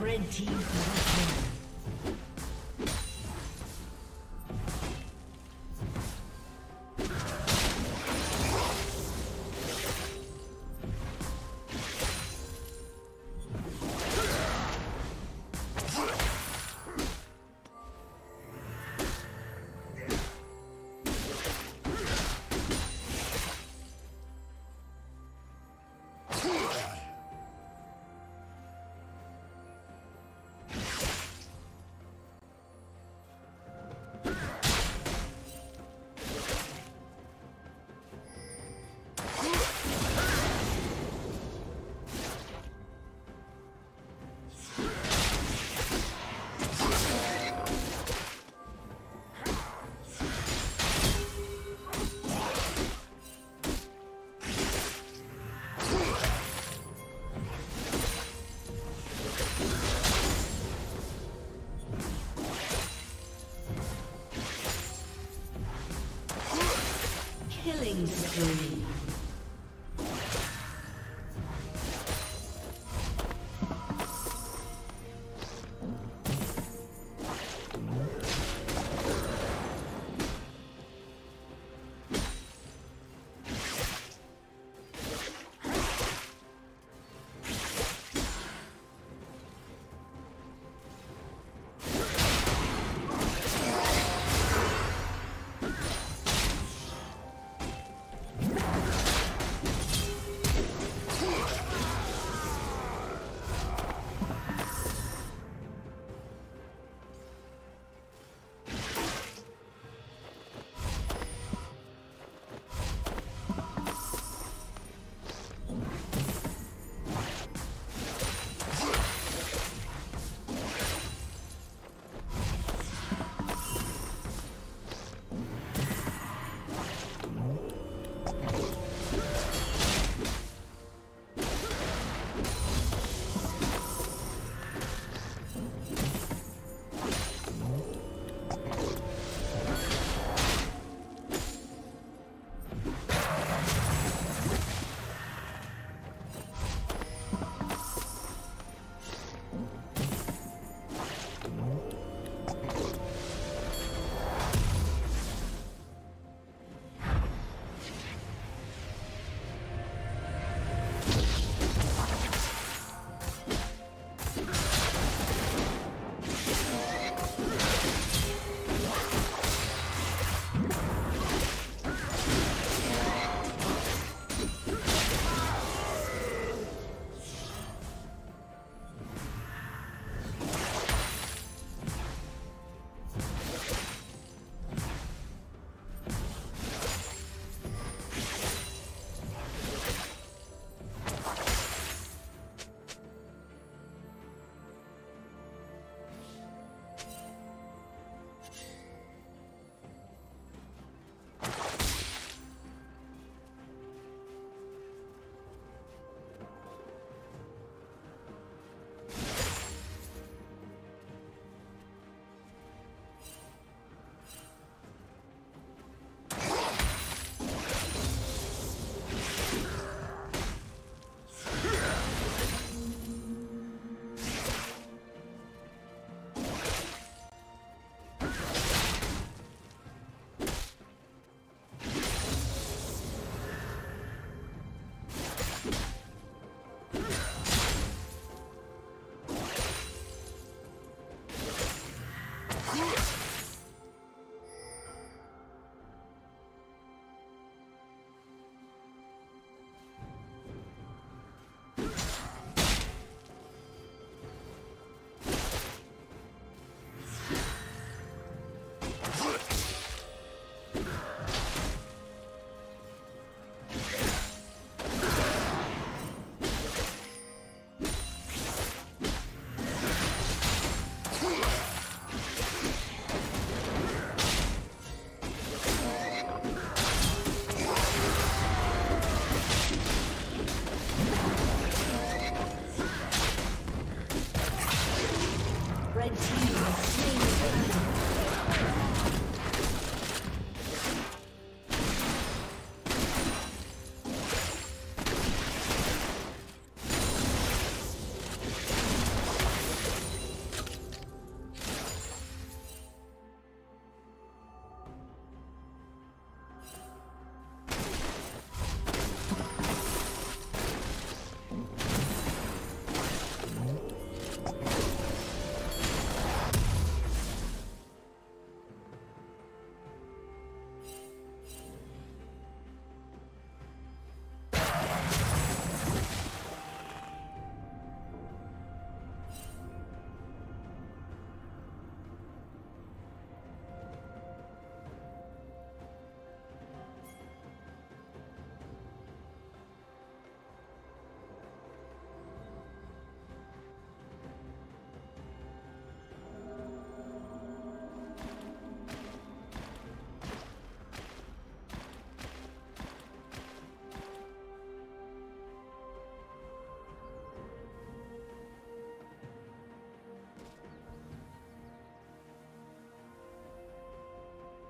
Red team double.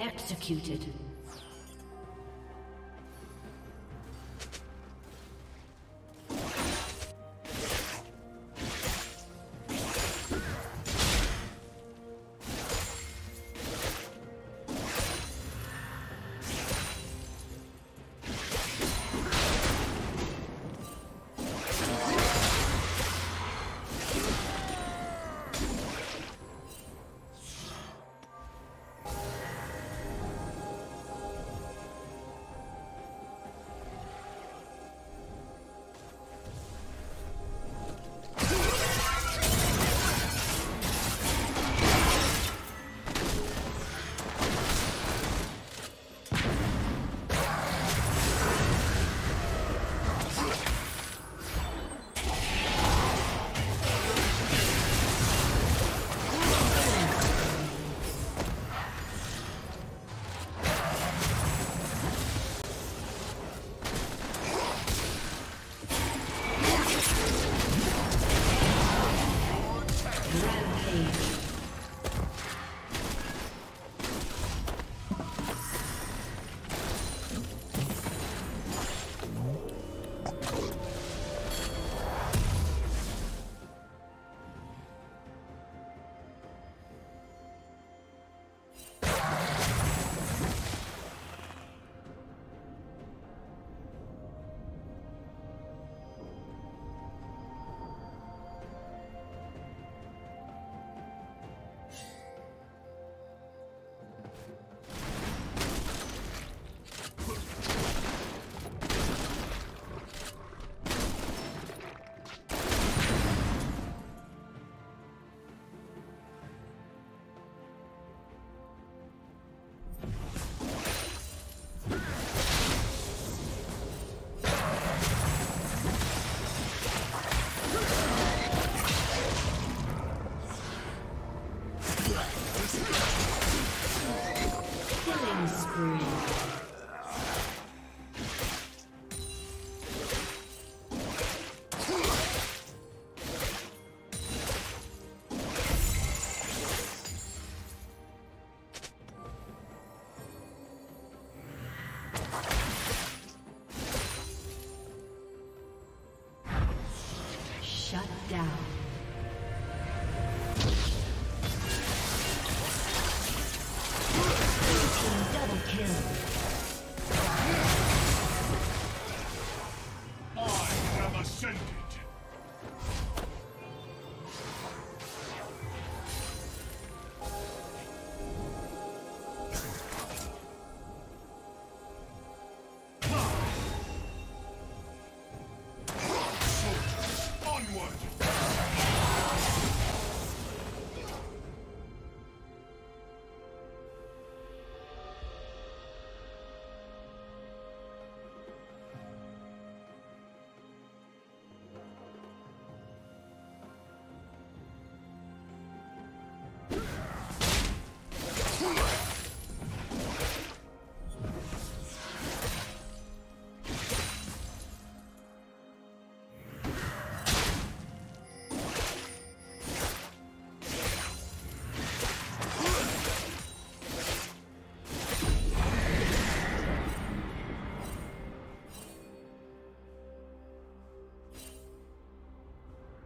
Executed. Rampage.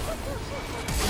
ハハハハ!